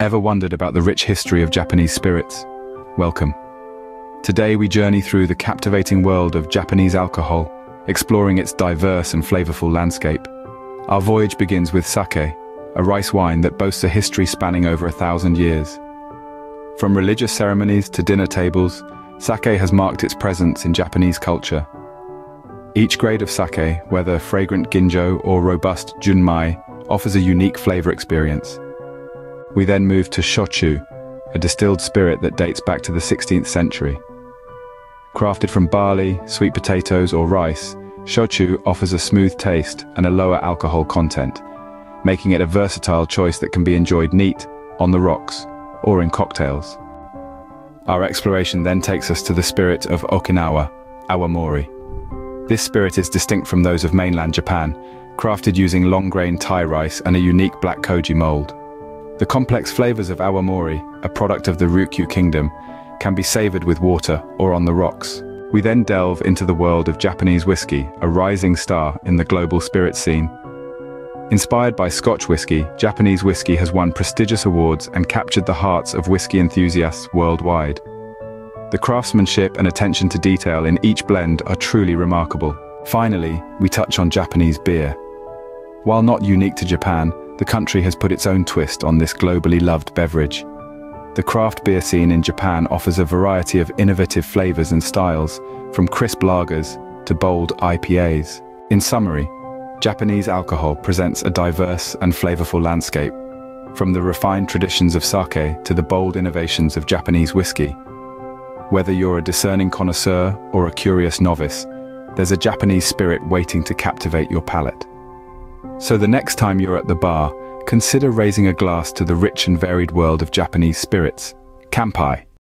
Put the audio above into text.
Ever wondered about the rich history of Japanese spirits? Welcome. Today we journey through the captivating world of Japanese alcohol, exploring its diverse and flavorful landscape. Our voyage begins with sake, a rice wine that boasts a history spanning over a thousand years. From religious ceremonies to dinner tables, sake has marked its presence in Japanese culture. Each grade of sake, whether fragrant ginjo or robust junmai, offers a unique flavor experience. We then move to shochu, a distilled spirit that dates back to the 16th century. Crafted from barley, sweet potatoes or rice, shochu offers a smooth taste and a lower alcohol content, making it a versatile choice that can be enjoyed neat, on the rocks, or in cocktails. Our exploration then takes us to the spirit of Okinawa, awamori. This spirit is distinct from those of mainland Japan, crafted using long-grain Thai rice and a unique black koji mold. The complex flavors of awamori, a product of the Ryukyu kingdom, can be savored with water or on the rocks. We then delve into the world of Japanese whiskey, a rising star in the global spirit scene. Inspired by Scotch whiskey, Japanese whiskey has won prestigious awards and captured the hearts of whiskey enthusiasts worldwide. The craftsmanship and attention to detail in each blend are truly remarkable. Finally, we touch on Japanese beer. While not unique to Japan, the country has put its own twist on this globally loved beverage. The craft beer scene in Japan offers a variety of innovative flavors and styles, from crisp lagers to bold IPAs. In summary, Japanese alcohol presents a diverse and flavorful landscape, from the refined traditions of sake to the bold innovations of Japanese whiskey. Whether you're a discerning connoisseur or a curious novice, there's a Japanese spirit waiting to captivate your palate. So the next time you're at the bar, consider raising a glass to the rich and varied world of Japanese spirits. Kampai.